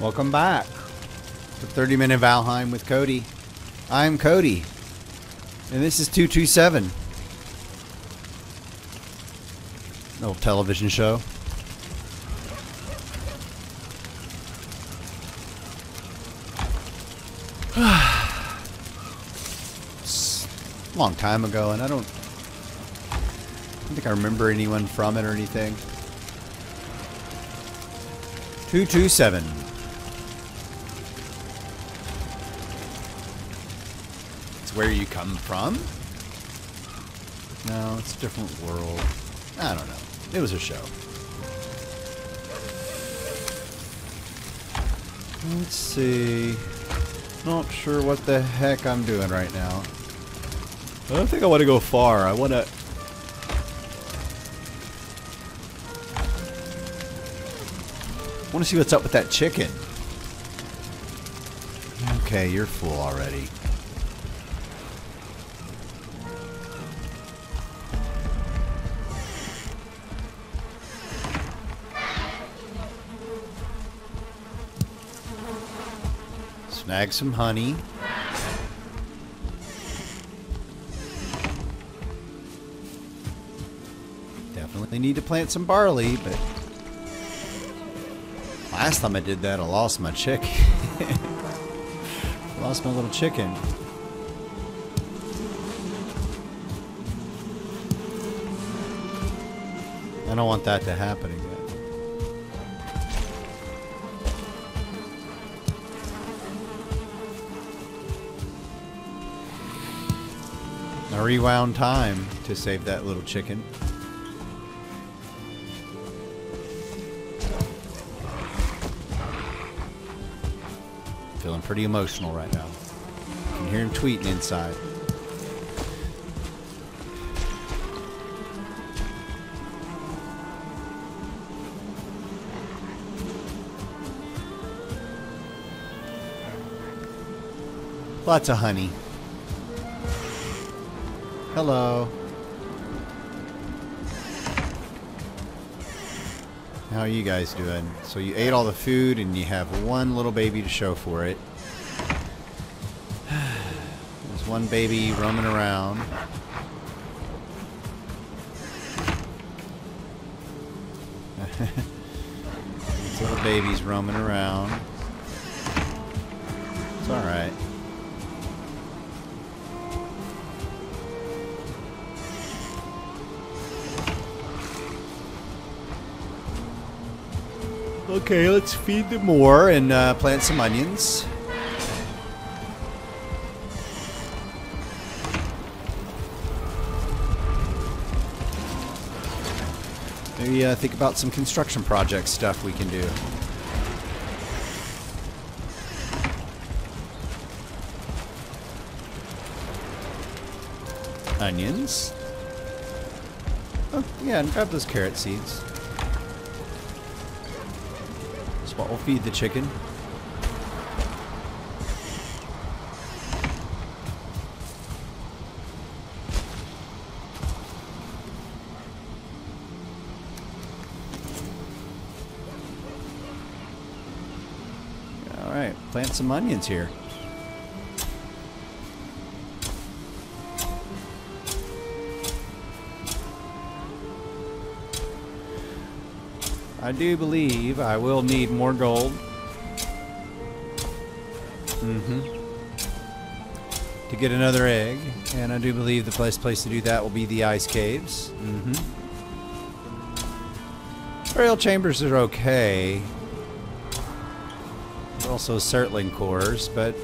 Welcome back to 30 Minute Valheim with Cody. I'm Cody, and this is 227. Little television show. Long time ago, and I don't, I don't think I remember anyone from it or anything. 227. It's where you come from? No, it's a different world. I don't know. It was a show. Let's see. Not sure what the heck I'm doing right now. I don't think I want to go far. I want to... I want to see what's up with that chicken. Okay, you're full already. Snag some honey. Definitely need to plant some barley, but last time I did that, I lost my chick. lost my little chicken. I don't want that to happen again. I rewound time to save that little chicken. Feeling pretty emotional right now. I can hear him tweeting inside. Lots of honey. Hello. How are you guys doing? So you ate all the food and you have one little baby to show for it. There's one baby roaming around. Little baby's roaming around. It's alright. Okay, let's feed them more and uh, plant some onions. Maybe uh, think about some construction project stuff we can do. Onions. Oh, yeah, and grab those carrot seeds. We'll feed the chicken. All right, plant some onions here. I do believe I will need more gold. Mm-hmm. To get another egg, and I do believe the best place to do that will be the ice caves. Mm-hmm. Burial chambers are okay. Also Surtling cores, but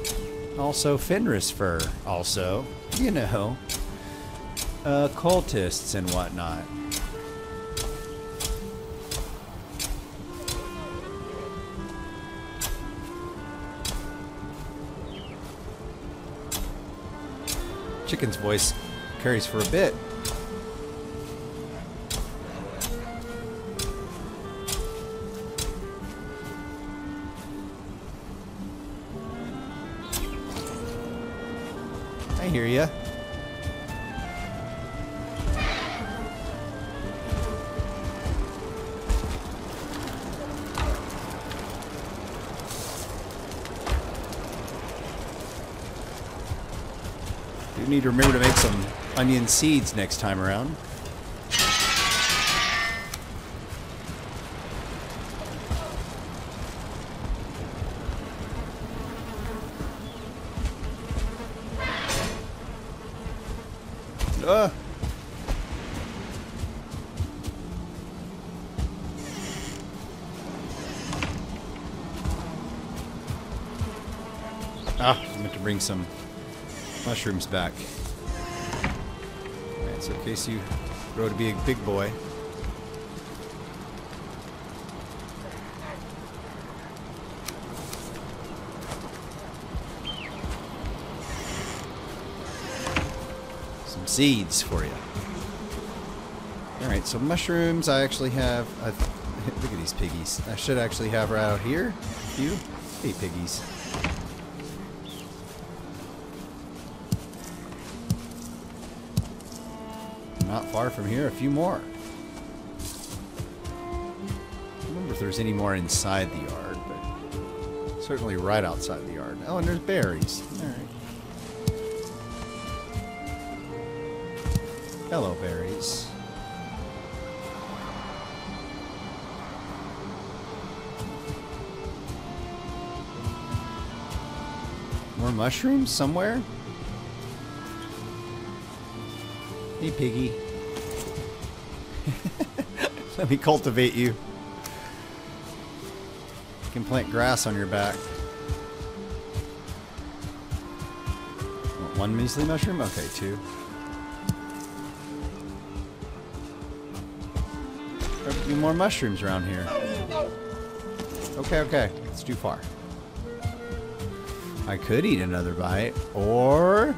also Fenris fur. Also, you know, uh, cultists and whatnot. Chicken's voice carries for a bit. I hear ya. Need to remember to make some onion seeds next time around. Uh. Ah, I meant to bring some mushrooms back. Alright, so in case you grow to be a big boy. Some seeds for you. Alright, so mushrooms I actually have... Look at these piggies. I should actually have right out here. A few. Hey, piggies. Not far from here, a few more. I remember if there's any more inside the yard, but certainly right outside the yard. Oh, and there's berries. All right. Hello, berries. More mushrooms somewhere? Hey, piggy. Let me cultivate you. You can plant grass on your back. One measly mushroom? Okay, two. There be more mushrooms around here. Okay, okay. It's too far. I could eat another bite, or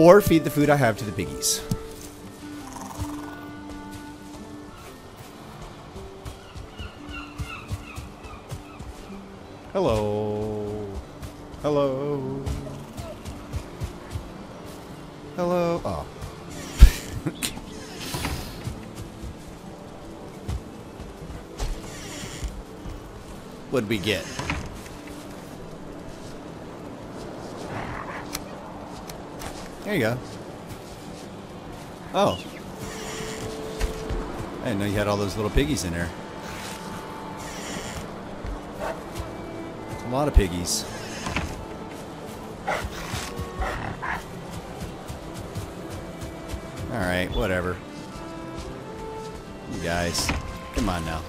or feed the food I have to the piggies. Hello. Hello. Hello. Oh. What'd we get? There you go. Oh. I didn't know you had all those little piggies in there. A lot of piggies. Alright, whatever. You guys. Come on now.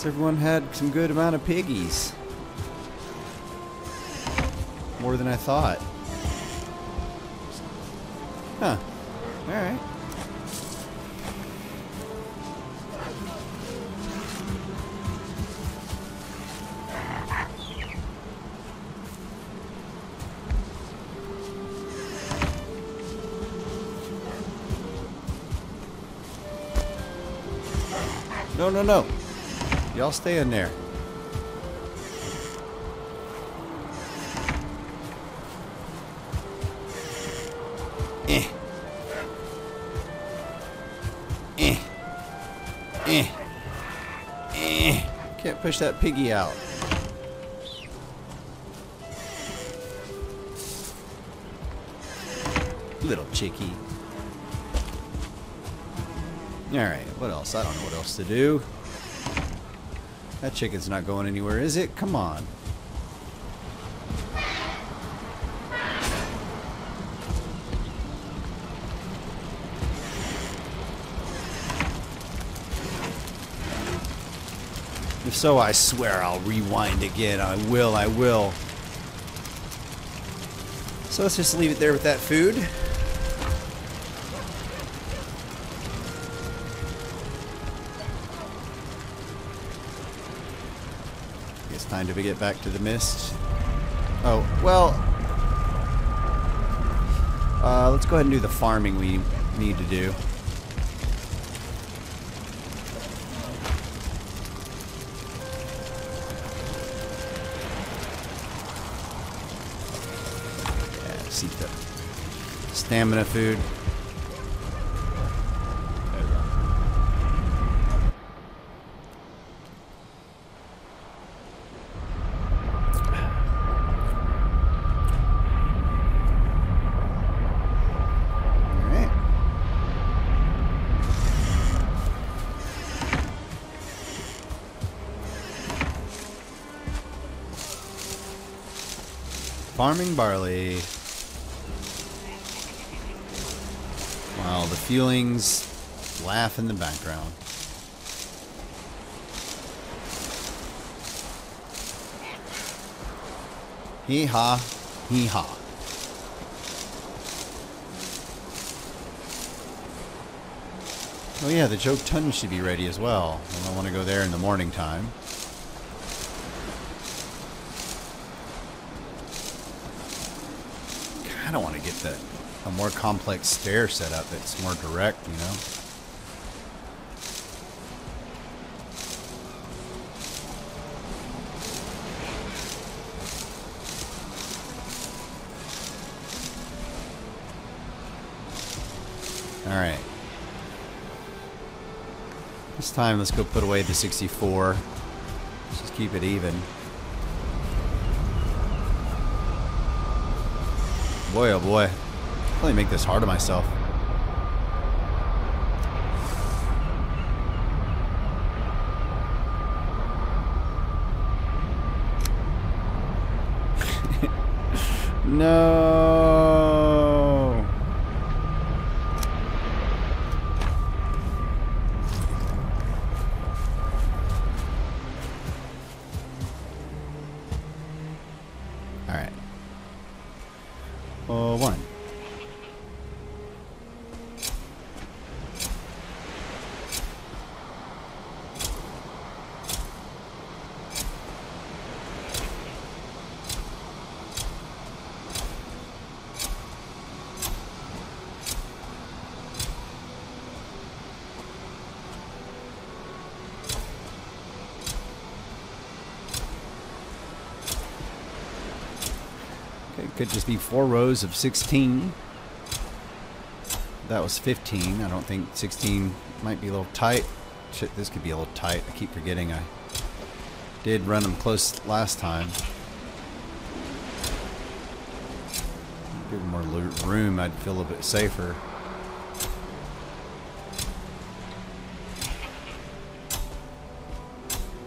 Guess everyone had some good amount of piggies. More than I thought. Huh. Alright. No, no, no. Y'all stay in there. Eh. Eh. Eh. Eh. Can't push that piggy out. Little chickie. Alright, what else? I don't know what else to do. That chicken's not going anywhere, is it? Come on. If so, I swear I'll rewind again. I will, I will. So let's just leave it there with that food. It's time to get back to the mist. Oh, well. Uh, let's go ahead and do the farming we need to do. Let's the stamina food. Farming barley. While the Fulings laugh in the background. Hee ha, hee ha. Oh yeah, the Jotun should be ready as well. I want to go there in the morning time. Kind of want to get the a more complex stair set up that's more direct, you know. All right. This time, let's go put away the 64. Let's just keep it even. Boy, oh boy. Really make this hard on myself. no. All right. Uh, one. Okay, could just be four rows of 16. That was 15. I don't think 16 might be a little tight. Shit, this could be a little tight. I keep forgetting I did run them close last time. Give them more room, I'd feel a bit safer.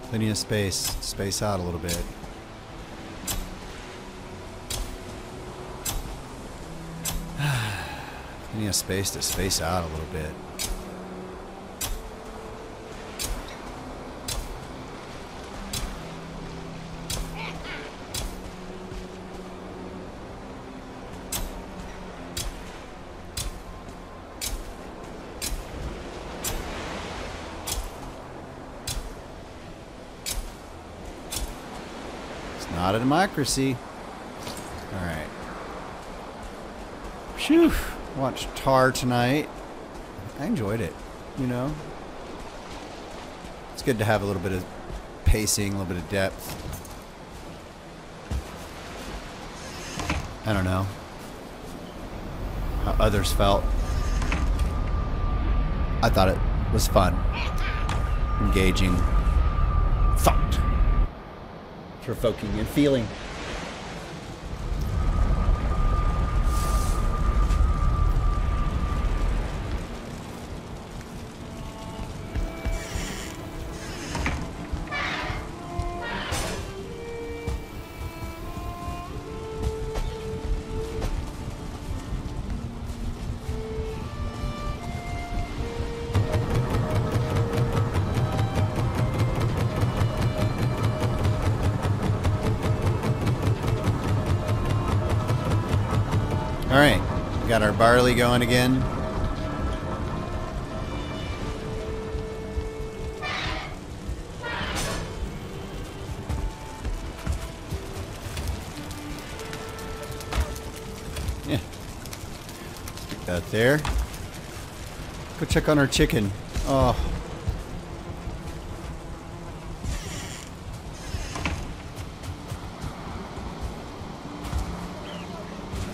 Plenty of space. Space out a little bit. Plenty of space to space out a little bit. It's not a democracy. All right. Phew. Watched Tar tonight. I enjoyed it. You know, it's good to have a little bit of pacing, a little bit of depth. I don't know how others felt. I thought it was fun, engaging, thought, provoking, and feeling. Got our barley going again. Yeah. Stick that there. Go check on our chicken. Oh.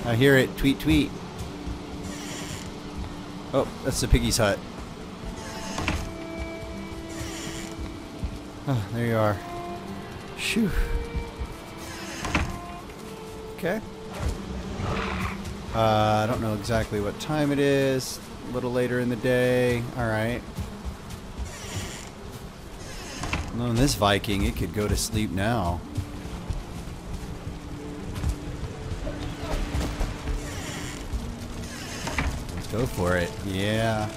I hear it. Tweet, tweet. Oh, that's the piggy's hut. Oh, there you are. Shoo. Okay. Uh, I don't know exactly what time it is. A little later in the day. Alright. Knowing this Viking, it could go to sleep now. Go for it. Yeah.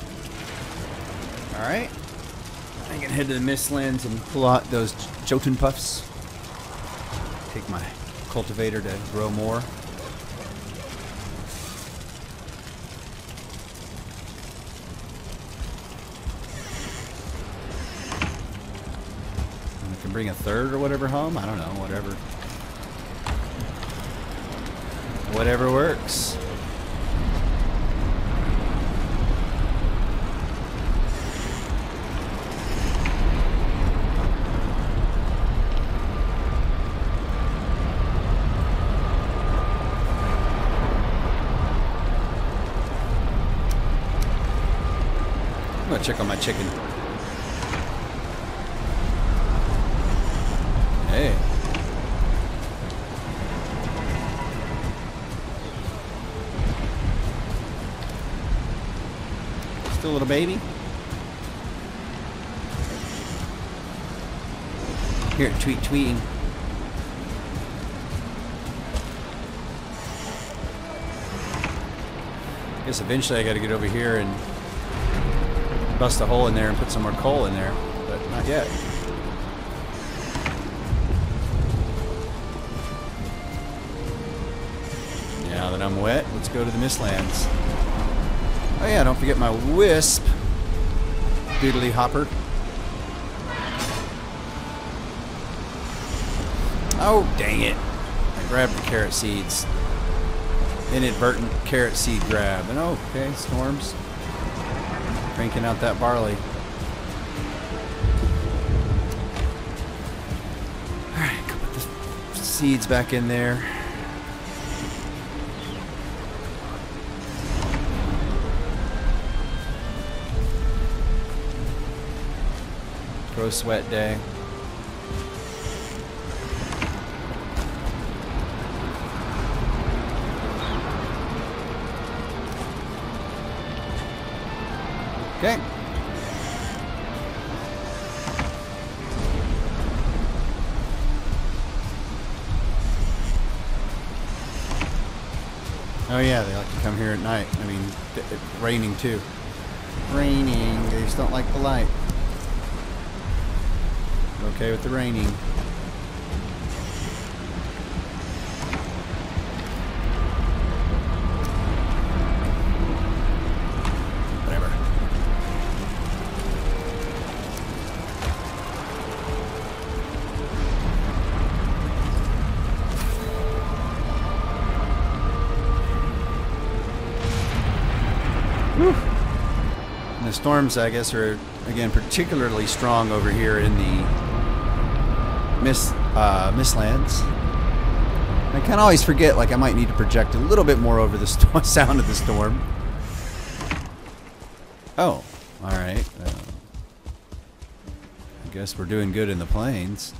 Alright. I can head to the Mistlands and pull out those Jotun puffs. Take my cultivator to grow more. And I can bring a third or whatever home. I don't know, whatever. Whatever works. Gonna check on my chicken. Hey. Still a little baby. Here, tweet, tweeting. Guess eventually I got to get over here and bust a hole in there and put some more coal in there, but not yet. Now that I'm wet, let's go to the Mistlands. Oh yeah, don't forget my wisp. Doodly hopper. Oh, dang it. I grabbed the carrot seeds. Inadvertent carrot seed grab. And oh, okay, storms. Cranking out that barley. Alright, put the seeds back in there. Gross sweat day. Okay. Oh yeah, they like to come here at night. I mean, raining too. Raining. They just don't like the light. Okay with the raining. Storms, I guess, are again particularly strong over here in the Miss uh, Mistlands. I kind of always forget, like I might need to project a little bit more over the sound of the storm. Oh, all right. Uh, I guess we're doing good in the plains.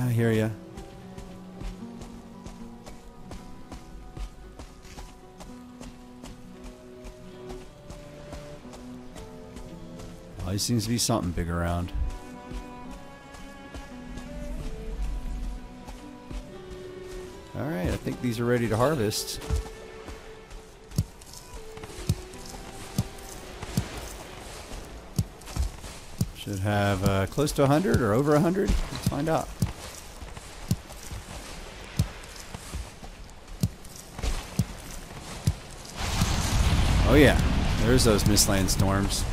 I hear you. Always seems to be something big around. All right, I think these are ready to harvest. Should have uh, close to 100 or over 100. Let's find out. Oh yeah, there's those Mistland storms.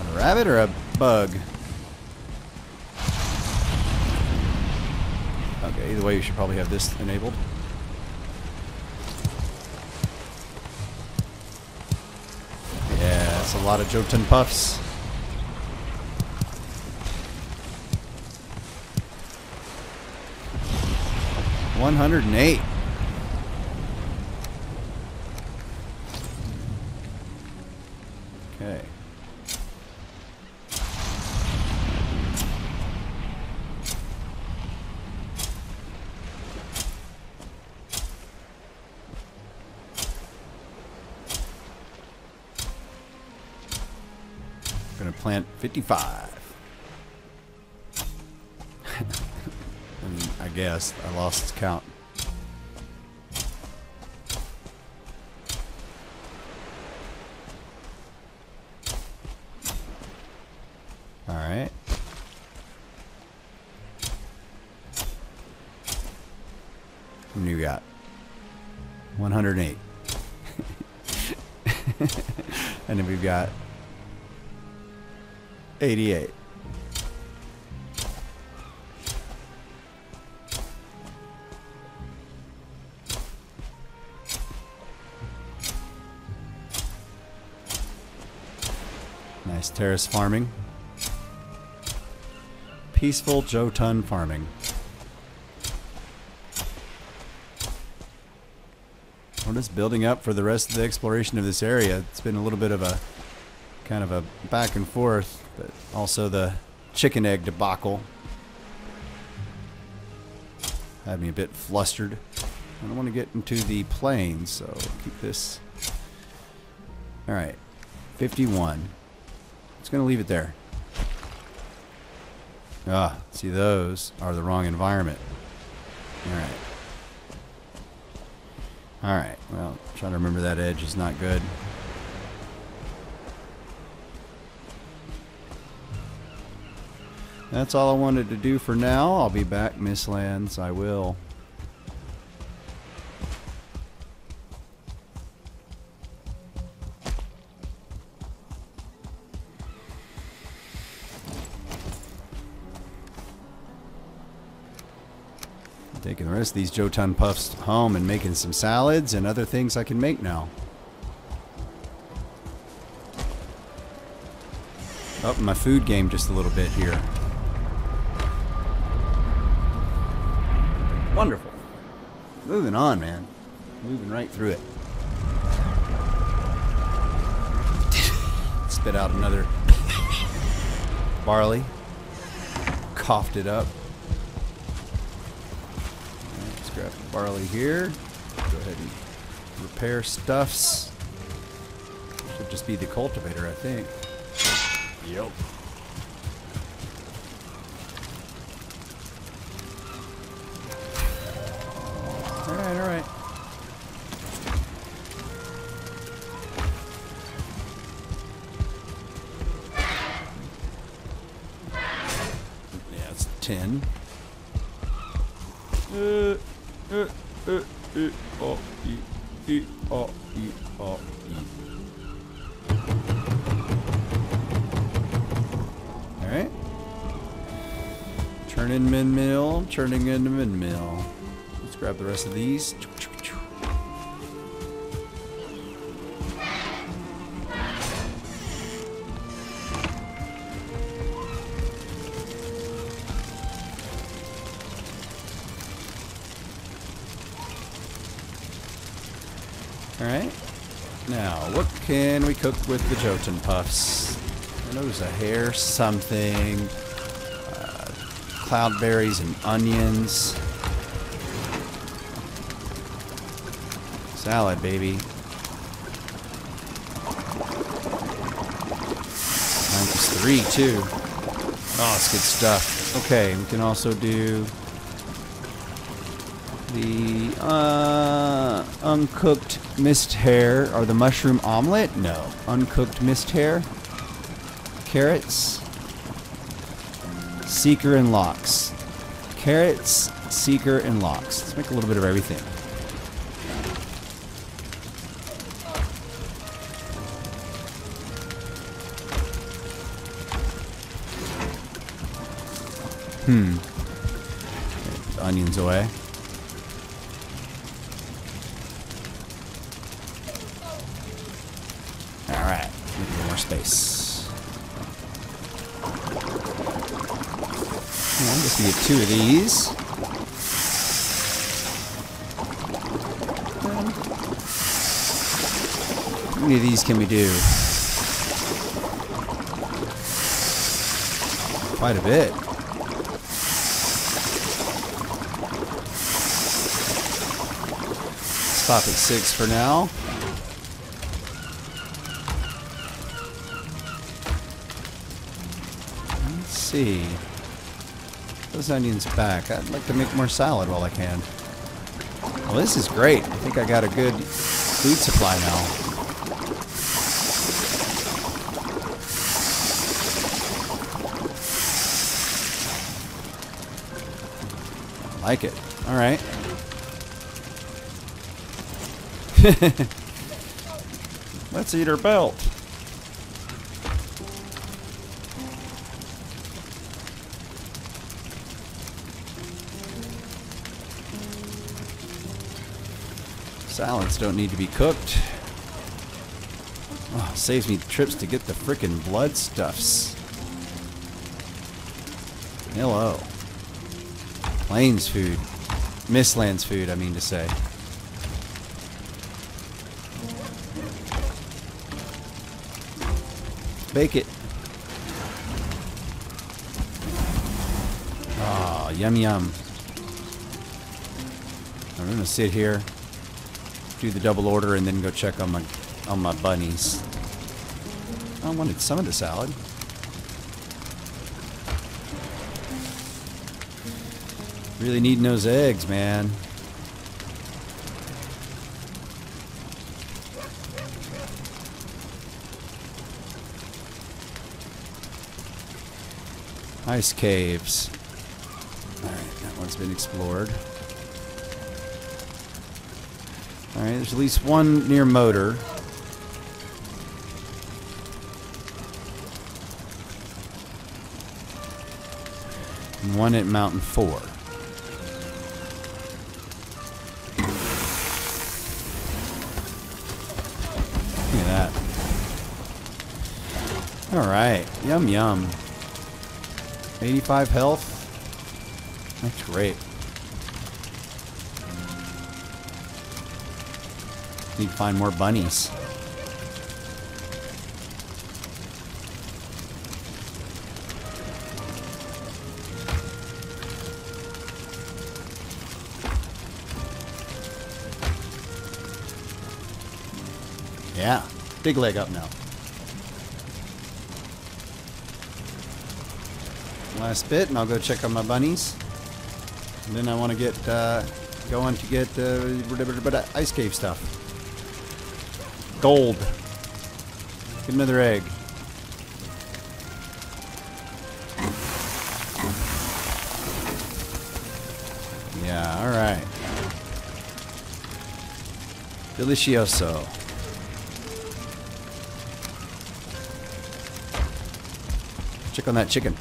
A rabbit or a bug? Okay, either way, you should probably have this enabled. Yeah, that's a lot of Jotun puffs. One hundred and eight. Okay. Gonna plant 55. Guess I lost count. All right. What do you got? 108. and then we've got 88. Terrace farming. Peaceful Jotun farming. We're just building up for the rest of the exploration of this area. It's been a little bit of a kind of a back and forth, but also the chicken egg debacle had me a bit flustered. I don't want to get into the plains, so keep this. All right, 51. It's going to leave it there. Ah, see those are the wrong environment. All right. All right. Well, trying to remember that edge is not good. That's all I wanted to do for now. I'll be back, Mistlands. I will. Taking the rest of these Jotun puffs home and making some salads and other things I can make now. Up my food game just a little bit here. Wonderful. Moving on, man. Moving right through it. Spit out another barley. Coughed it up. Let's grab the barley here. Go ahead and repair stuffs. Should just be the cultivator, I think. Yep. Alright, alright. Yeah, it's 10. Uh, uh, uh, uh, oh, e, e, oh, e, oh, e. Alright. Turn in min mill, turning into min mill. Let's grab the rest of these. Can we cook with the Jotun puffs? I there's a hare something. Uh, cloudberries and onions. Salad, baby. Three, too. Oh, it's good stuff. Okay, we can also do the uh, uncooked misthare or the mushroom omelet. No, uncooked misthare. Carrots. Seeker and locks. Carrots, seeker, and locks. Let's make a little bit of everything. Hmm. onions away. Alright, need a little more space. I'm just gonna get two of these. How many of these can we do? Quite a bit. Stop at six for now. See. Those onions back. I'd like to make more salad while I can. Well, this is great. I think I got a good food supply now. Like it. All right. Let's eat her belt. Salads don't need to be cooked. Oh, saves me trips to get the frickin' blood stuffs. Hello. Plains food. Mistlands food, I mean to say. Bake it. Ah, yum yum. I'm gonna sit here, do the double order, and then go check on my on my bunnies. I wanted some of the salad. Really needing those eggs, man. Ice caves. Alright, that one's been explored. Alright, there's at least one near motor. And one at Mountain 4. Look at that. Alright, yum yum. 85 health. That's great. Need to find more bunnies. Yeah, big leg up now. last bit, and I'll go check on my bunnies. And then I want to get uh, going to get uh, ice cave stuff. Gold. Get another egg. Yeah, all right. Delicioso. Check on that chicken.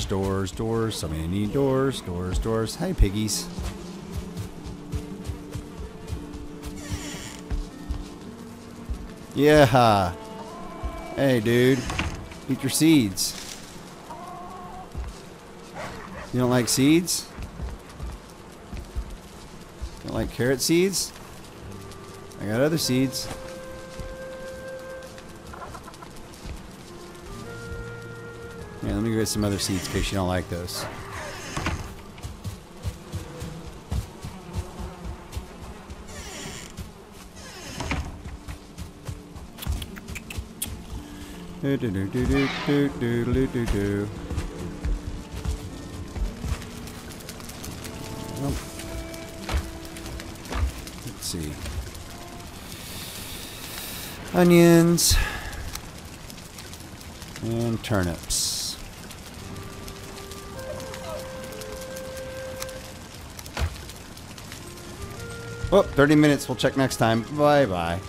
Doors, doors, doors. So many doors, doors, doors. Hi, piggies. Yeah. Hey, dude. Eat your seeds. You don't like seeds? Don't like carrot seeds? I got other seeds. Let me get some other seeds in case you don't like those. Do do do do do do do do do let's see. Onions and turnips. Oh, 30 minutes. We'll check next time. Bye bye.